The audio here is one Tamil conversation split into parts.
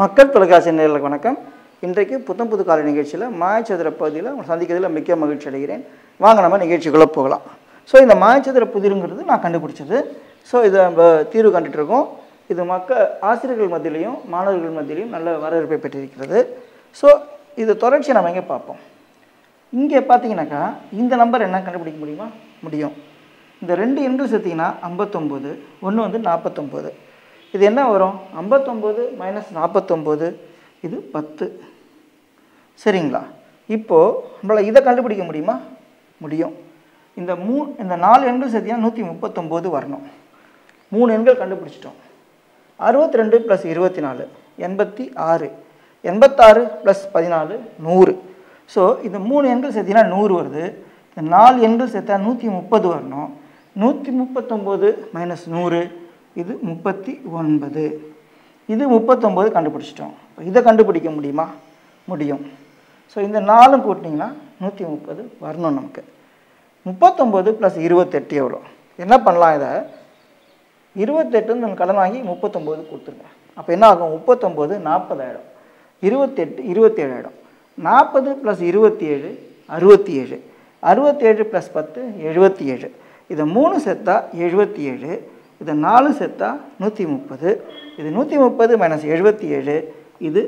மக்கள் தொலைக்காட்சி நேர்களுக்கு வணக்கம். இன்றைக்கு புத்தம் புது காலை நிகழ்ச்சியில் மாயச்சதுர பகுதியில் உங்களை சந்திக்கிறதுல மிக்க மகிழ்ச்சி அடைகிறேன். வாங்க நம்ம நிகழ்ச்சிக்குள்ளே போகலாம். ஸோ இந்த மாயச்சதுர புதிருங்கிறது நான் கண்டுபிடிச்சது. ஸோ இதை நம்ம தீர்வு கண்டுட்டு இருக்கோம். இது மக்கள் ஆசிரியர்கள் மத்தியிலையும் மாணவர்கள் மத்தியிலையும் நல்ல வரவேற்பை பெற்றிருக்கிறது. ஸோ இது தொடர்ச்சியை நம்ம எங்கே பார்ப்போம்? இங்கே பார்த்தீங்கன்னாக்கா இந்த நம்பர் என்ன கண்டுபிடிக்க முடியுமா? முடியும். இந்த ரெண்டு எண்கள் சேர்த்திங்கன்னா ஐம்பத்தொம்போது ஒன்று வந்து நாற்பத்தொம்போது இது என்ன வரும்? ஐம்பத்தொம்போது மைனஸ் நாற்பத்தொம்போது இது பத்து. சரிங்களா? இப்போது நம்மளால் இதை கண்டுபிடிக்க முடியுமா? முடியும். இந்த மூ இந்த நாலு எண்கள் சேர்த்திங்கன்னா நூற்றி முப்பத்தொம்போது வரணும். மூணு எண்கள் கண்டுபிடிச்சிட்டோம். அறுபத்தி ரெண்டு ப்ளஸ் இருபத்தி நாலு எண்பத்தி ஆறு. எண்பத்தாறு ப்ளஸ் பதினாலு நூறு. ஸோ இந்த மூணு எண்கள் சேர்த்திங்கன்னா நூறு வருது. இந்த நாலு எண்கள் சேர்த்தா நூற்றி முப்பது வரணும். நூற்றி முப்பத்தொம்போது மைனஸ் நூறு. இது முப்பத்தி ஒன்பது. இது முப்பத்தொம்போது கண்டுபிடிச்சிட்டோம். இப்போ இதை கண்டுபிடிக்க முடியுமா? முடியும். ஸோ இந்த நாலும் கூட்டினீங்கன்னா நூற்றி முப்பது வரணும் நமக்கு. முப்பத்தொம்போது ப்ளஸ் இருபத்தெட்டு எவ்வளோ? என்ன பண்ணலாம் இதை? இருபத்தெட்டுன்னு நம்ம கடன் வாங்கி முப்பத்தொம்போது கொடுத்துருங்க. அப்போ என்ன ஆகும்? முப்பத்தொம்போது நாற்பதாயிரம். இருபத்தெட்டு இருபத்தேழாயிரம். நாற்பது ப்ளஸ் இருபத்தி ஏழு அறுபத்தி ஏழு அறுபத்தேழு ப்ளஸ் பத்து எழுபத்தி ஏழு இதை மூணு செத்தா எழுபத்தி ஏழு இதை நாலு சேர்த்தா நூற்றி முப்பது இது நூற்றி முப்பது மைனஸ் எழுபத்தி ஏழு இது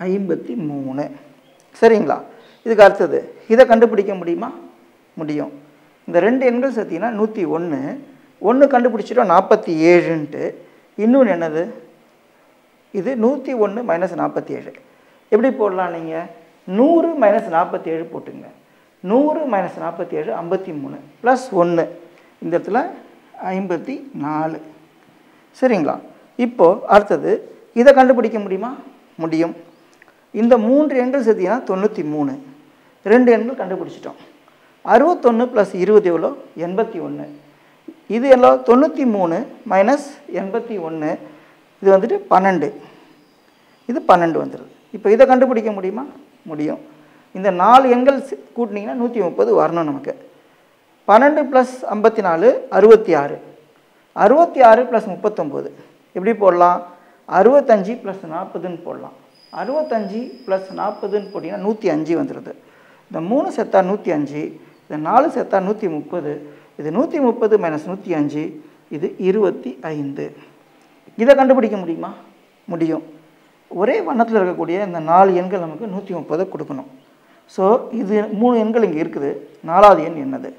ஐம்பத்தி மூணு சரிங்களா? இதுக்கு அடுத்தது இதை கண்டுபிடிக்க முடியுமா? முடியும். இந்த ரெண்டு எண்கள் சேர்த்திங்கன்னா நூற்றி ஒன்று ஒன்று கண்டுபிடிச்சிட்டோம் நாற்பத்தி ஏழுன்ட்டு இன்னொன்று என்னது? இது நூற்றி ஒன்று மைனஸ் நாற்பத்தி ஏழு எப்படி போடலாம் நீங்கள் நூறு மைனஸ் நாற்பத்தி ஏழு போட்டுங்க. நூறு மைனஸ் நாற்பத்தி ஏழு ஐம்பத்தி மூணு ப்ளஸ் ஒன்று இந்த இடத்துல ஐம்பத்தி நாலு. சரிங்களா? இப்போது அடுத்தது இதை கண்டுபிடிக்க முடியுமா? முடியும். இந்த மூன்று எண்கள் சேர்த்திங்கன்னா தொண்ணூற்றி மூணு. ரெண்டு எண்கள் கண்டுபிடிச்சிட்டோம். அறுபத்தொன்று ப்ளஸ் இருபது எவ்வளோ? எண்பத்தி ஒன்று இது எல்லாம் தொண்ணூற்றி மூணு மைனஸ் எண்பத்தி ஒன்று இது வந்துட்டு பன்னெண்டு. இது பன்னெண்டு வந்துடுது இப்போ இதை கண்டுபிடிக்க முடியுமா? முடியும். இந்த நாலு எண்கள் கூட்டினீங்கன்னா நூற்றி முப்பது வரணும் நமக்கு. பன்னெண்டு ப்ளஸ் ஐம்பத்தி நாலு அறுபத்தி ஆறு அறுபத்தி ஆறு ப்ளஸ் முப்பத்தொம்போது. எப்படி போடலாம்? அறுபத்தஞ்சி ப்ளஸ் நாற்பதுன்னு போடலாம். அறுபத்தஞ்சி ப்ளஸ் நாற்பதுன்னு போட்டிங்கன்னா நூற்றி அஞ்சு வந்துடுது இந்த மூணு செத்தா நூற்றி அஞ்சு இந்த நாலு செத்தா நூற்றி முப்பது இது நூற்றி முப்பது மைனஸ் நூற்றி அஞ்சு இது இருபத்தி ஐந்து இதை கண்டுபிடிக்க முடியுமா? முடியும். ஒரே வண்ணத்தில் இருக்கக்கூடிய இந்த நாலு எண்கள் நமக்கு நூற்றி முப்பதை கொடுக்கணும். ஸோ இது மூணு எண்கள் இங்கே இருக்குது. நாலாவது எண் என்னது?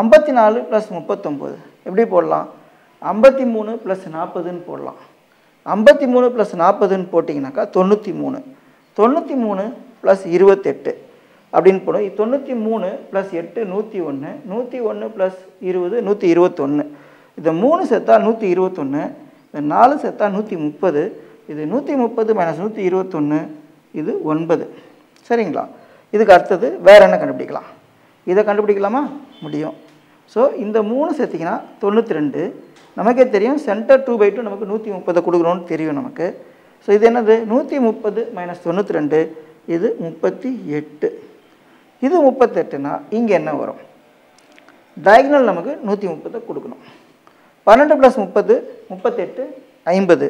ஐம்பத்தி நாலு ப்ளஸ் முப்பத்தொம்போது. எப்படி போடலாம்? ஐம்பத்தி மூணு ப்ளஸ் நாற்பதுன்னு போடலாம். ஐம்பத்தி மூணு ப்ளஸ் நாற்பதுன்னு போட்டிங்கனாக்கா தொண்ணூற்றி மூணு தொண்ணூற்றி மூணு ப்ளஸ் இருபத்தெட்டு. அப்படின்னு போடும் தொண்ணூற்றி மூணு ப்ளஸ் எட்டு நூற்றி ஒன்று நூற்றி ஒன்று ப்ளஸ் இருபது நூற்றி இருபத்தொன்று இந்த மூணு செத்தா நூற்றி இருபத்தொன்று இந்த நாலு செத்தா நூற்றி முப்பது இது நூற்றி முப்பது மைனஸ் நூற்றி இருபத்தொன்று இது ஒன்பது. சரிங்களா? இதுக்கு அடுத்தது வேறு என்ன கண்டுபிடிக்கலாம்? இதை கண்டுபிடிக்கலாமா? முடியும். ஸோ இந்த மூணு சேர்த்திங்கன்னா தொண்ணூற்றி ரெண்டு நமக்கே தெரியும் சென்டர் டூ பை டூ நமக்கு நூற்றி முப்பதை கொடுக்குறோன்னு தெரியும் நமக்கு. ஸோ இது என்னது? நூற்றி முப்பது மைனஸ் தொண்ணூற்றி ரெண்டு இது முப்பத்தி எட்டு. இது முப்பத்தெட்டுனா இங்கே என்ன வரும்? டயக்னல் நமக்கு நூற்றி முப்பதை கொடுக்கணும். பன்னெண்டு ப்ளஸ் முப்பது முப்பத்தெட்டு ஐம்பது.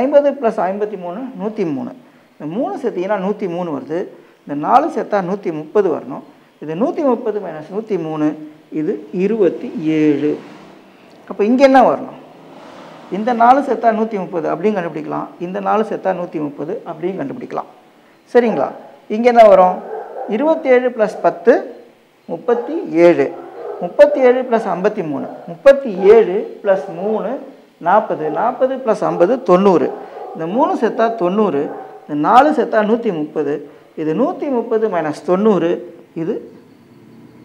ஐம்பது ப்ளஸ் ஐம்பத்தி மூணு நூற்றி மூணு இந்த மூணு சேர்த்திங்கன்னா நூற்றி மூணு வருது. இந்த நாலு சேர்த்தா நூற்றி முப்பது வரணும். இது நூற்றி முப்பது மைனஸ் நூற்றி மூணு இது இருபத்தி ஏழு. அப்போ இங்கே என்ன வரணும்? இந்த நாலு செத்தா நூற்றி முப்பது அப்படின்னு கண்டுபிடிக்கலாம். இந்த நாலு செத்தா நூற்றி முப்பது அப்படின்னு கண்டுபிடிக்கலாம். சரிங்களா? இங்கே என்ன வரும்? இருபத்தேழு ப்ளஸ் பத்து முப்பத்தி ஏழு. முப்பத்தி ஏழு ப்ளஸ் ஐம்பத்தி மூணு. முப்பத்தி ஏழு ப்ளஸ் மூணு நாற்பது. நாற்பது ப்ளஸ் ஐம்பது தொண்ணூறு. இந்த மூணு செத்தா தொண்ணூறு இந்த நாலு செத்தா நூற்றி முப்பது இது நூற்றி முப்பது மைனஸ் தொண்ணூறு இது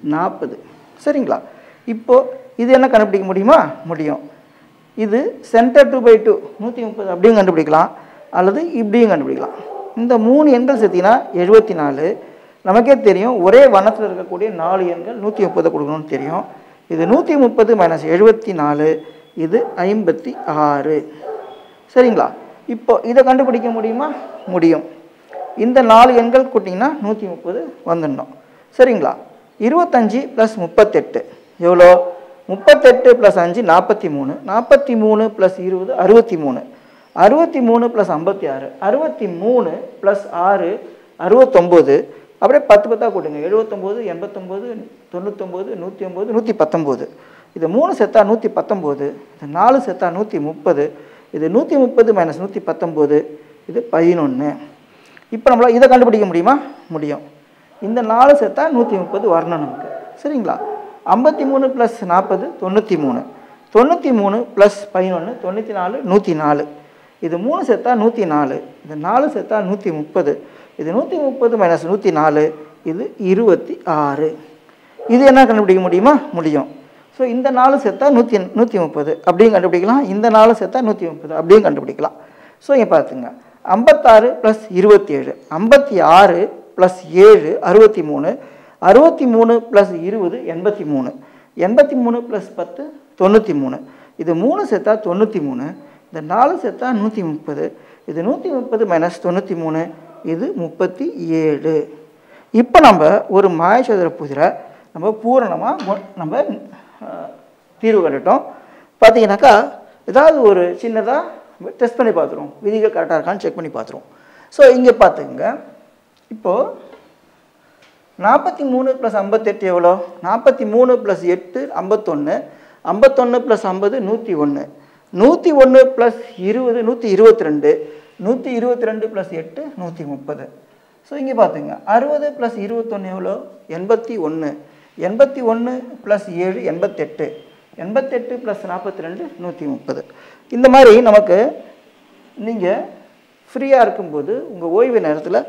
நாற்பது. சரிங்களா? இப்போது இது என்ன கண்டுபிடிக்க முடியுமா? முடியும். இது சென்டர் டூ பை டூ நூற்றி முப்பது அப்படியும் கண்டுபிடிக்கலாம். அல்லது இப்படியும் கண்டுபிடிக்கலாம். இந்த மூணு எண்கள் சேர்த்திங்கன்னா எழுபத்தி நாலு. நமக்கே தெரியும் ஒரே வண்ணத்தில் இருக்கக்கூடிய நாலு எண்கள் நூற்றி முப்பது கொடுக்கணும்னு தெரியும். இது நூற்றி முப்பது மைனஸ் எழுபத்தி நாலு இது ஐம்பத்தி ஆறு. சரிங்களா? இப்போ இதை கண்டுபிடிக்க முடியுமா? முடியும். இந்த நாலு எண்கள் கூட்டிங்கன்னா நூற்றி முப்பது வந்துடணும். சரிங்களா? இருபத்தஞ்சி ப்ளஸ் முப்பத்தெட்டு. எவ்வளோ? முப்பத்தெட்டு ப்ளஸ் அஞ்சு நாற்பத்தி மூணு நாற்பத்தி மூணு ப்ளஸ் இருபது அறுபத்தி மூணு அறுபத்தி மூணு ப்ளஸ் ஐம்பத்தி ஆறு அறுபத்தி மூணு ப்ளஸ் ஆறு அறுபத்தொம்போது. அப்படியே பத்து பத்தாக கூட்டுங்க. எழுபத்தொம்போது எண்பத்தொம்போது தொண்ணூத்தொம்போது நூற்றி ஒம்பது நூற்றி பத்தொம்போது இது மூணு செத்தா நூற்றி பத்தொம்போது இது நாலு செத்தா நூற்றி முப்பது இது நூற்றி முப்பது மைனஸ் நூற்றி பத்தொம்போது இது பதினொன்று இப்போ நம்மளால் இதை கண்டுபிடிக்க முடியுமா? முடியும். இந்த நாலு சேர்த்தா நூற்றி முப்பது வரணும் நமக்கு. சரிங்களா? ஐம்பத்தி மூணு ப்ளஸ் நாற்பது தொண்ணூற்றி மூணு. தொண்ணூற்றி மூணு ப்ளஸ் பதினொன்று தொண்ணூற்றி நாலு நூற்றி நாலு. இது மூணு சேர்த்தா நூற்றி நாலு. இது நாலு சேர்த்தா நூற்றி முப்பது. இது நூற்றி முப்பது மைனஸ் நூற்றி நாலு இது இருபத்தி ஆறு. இது என்ன கண்டுபிடிக்க முடியுமா? முடியும். ஸோ இந்த நாலு சேர்த்தா நூற்றி நூற்றி முப்பது. அப்படியும் கண்டுபிடிக்கலாம். இந்த நாலு சேர்த்தா நூற்றி முப்பது. அப்படியும் கண்டுபிடிக்கலாம். ஸோ இங்கே பார்த்துங்க ஐம்பத்தாறு ப்ளஸ் இருபத்தி ஏழு ஐம்பத்தி ஆறு ப்ளஸ் ஏழு அறுபத்தி மூணு அறுபத்தி மூணு ப்ளஸ் இருபது எண்பத்தி மூணு எண்பத்தி மூணு ப்ளஸ் பத்து தொண்ணூற்றி மூணு இது மூணு சேர்த்தா தொண்ணூற்றி மூணு இந்த நாலு சேர்த்தா நூற்றி முப்பது இது நூற்றி முப்பது மைனஸ் தொண்ணூற்றி மூணு இது முப்பத்தி ஏழு. இப்போ நம்ம ஒரு மாயசதுர புதிரை நம்ம பூரணமாக நம்ம தீர்வு கண்டுட்டோம். பார்த்தீங்கன்னாக்கா ஏதாவது ஒரு சின்னதாக டெஸ்ட் பண்ணி பார்த்துருவோம் விதிகள் கரெக்டாக இருக்கான்னு செக் பண்ணி பார்த்துருவோம் ஸோ இங்கே பார்த்துங்க இப்போது நாற்பத்தி மூணு ப்ளஸ் ஐம்பத்தெட்டு எவ்வளோ? நாற்பத்தி மூணு ப்ளஸ் எட்டு ஐம்பத்தொன்று ஐம்பத்தொன்று ப்ளஸ் ஐம்பது நூற்றி ஒன்று நூற்றி ஒன்று ப்ளஸ் இருபது நூற்றி இருபத்தி ரெண்டு நூற்றி இருபத்தி ரெண்டு ப்ளஸ் எட்டு நூற்றி முப்பது. ஸோ இங்கே பார்த்துங்க அறுபது ப்ளஸ் இருபத்தொன்று எவ்வளோ? எண்பத்தி ஒன்று எண்பத்தி ஒன்று ப்ளஸ் ஏழு எண்பத்தெட்டு. எண்பத்தெட்டு ப்ளஸ் நாற்பத்தி ரெண்டு நூற்றி முப்பது. இந்த மாதிரி நமக்கு நீங்கள் ஃப்ரீயாக இருக்கும்போது உங்கள் ஓய்வு நேரத்தில்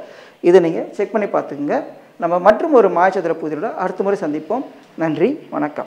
இதை நீங்கள் செக் பண்ணி பார்த்துக்குங்க. நம்ம மற்றும் ஒரு மாயச்சதுர பூஜையோட அடுத்த முறை சந்திப்போம். நன்றி வணக்கம்.